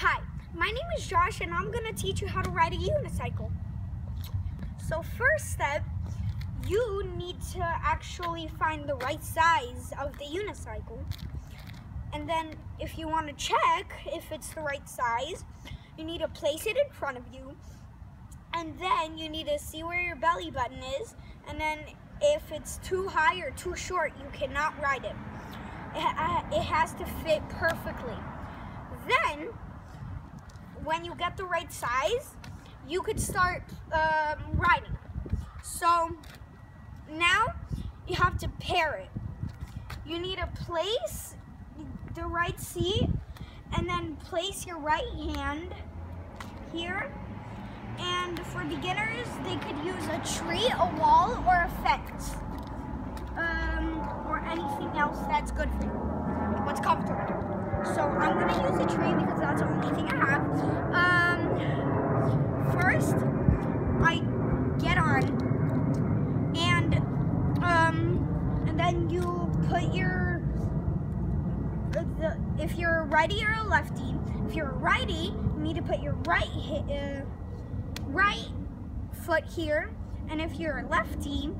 Hi, my name is Josh and I'm gonna teach you how to ride a unicycle. So first step, you need to actually find the right size of the unicycle. And then if you want to check if it's the right size, you need to place it in front of you. And then you need to see where your belly button is. And then if it's too high or too short, you cannot ride it. It has to fit perfectly. Then, when you get the right size, you could start um, riding. So now you have to pair it. You need to place the right seat and then place your right hand here. And for beginners, they could use a tree, a wall, or a fence. Um, or anything else that's good for you. What's comfortable. So I'm gonna use a tree because that's the only thing I have. Um, first, I get on and and you put your if you're a righty or a lefty, if you're a righty, you need to put your right uh, right foot here, and if you're a lefty,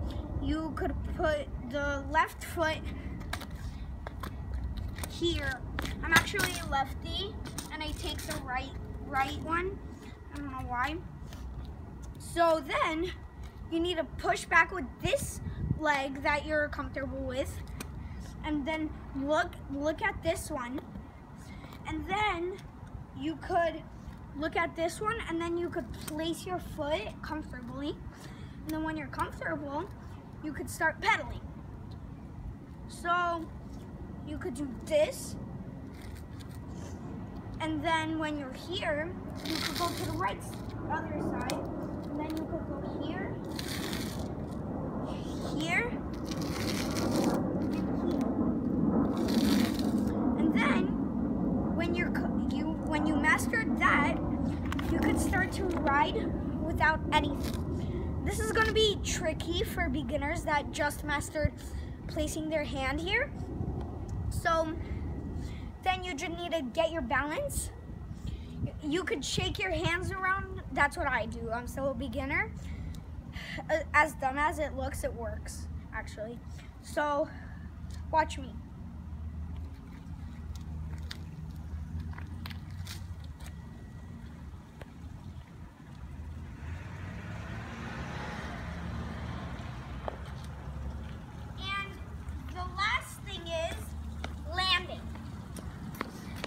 you could put the left foot here. I'm actually a lefty, and I take the right right one. I don't know why. So then, you need to push back with this leg that you're comfortable with. And then look look at this one. And then you could look at this one and then you could place your foot comfortably. And then when you're comfortable you could start pedaling. So you could do this. And then when you're here you could go to the right other side. And then you could go here here and then when you're you when you mastered that, you could start to ride without anything. This is gonna be tricky for beginners that just mastered placing their hand here. So then you just need to get your balance. You could shake your hands around. That's what I do. I'm still a beginner. Uh, as dumb as it looks, it works, actually. So watch me. And the last thing is landing.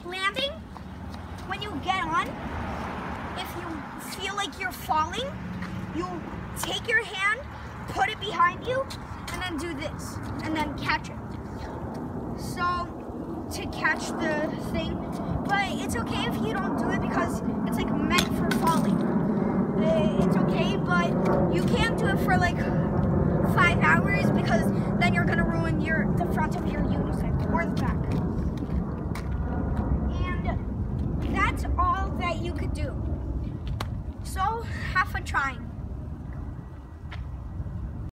Landing, when you get on, if you feel like you're falling, you take your hand, put it behind you, and then do this, and then catch it. So, to catch the thing, but it's okay if you don't do it because it's like meant for falling. Uh, it's okay, but you can't do it for like five hours because then you're gonna ruin your the front of your unicycle or the back. And that's all that you could do. So have fun trying.